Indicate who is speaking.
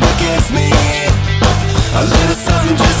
Speaker 1: the gives me a little something.